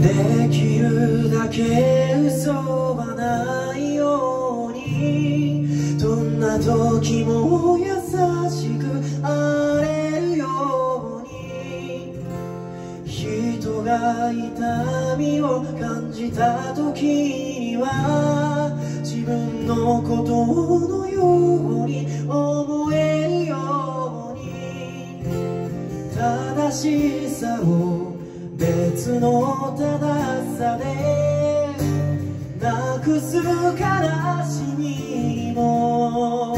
できるだけ嘘はないようにどんな時も優しくあれるように人が痛みを感じた時には自分のことのように思えるように正しさを別の正さでなくす悲しみも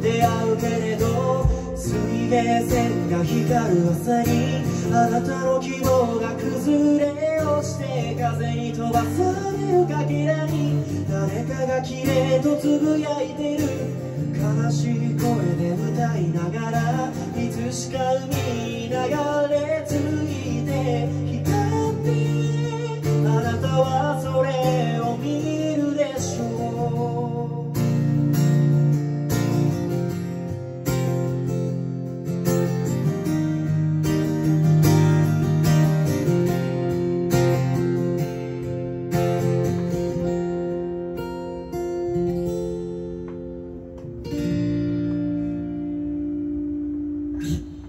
出会うけれど水平線が光る朝にあなたの希望が崩れ落ちて風に飛ばされるかけらに誰かが綺麗とつぶやいてる。悲しい声で歌いながらいつしか海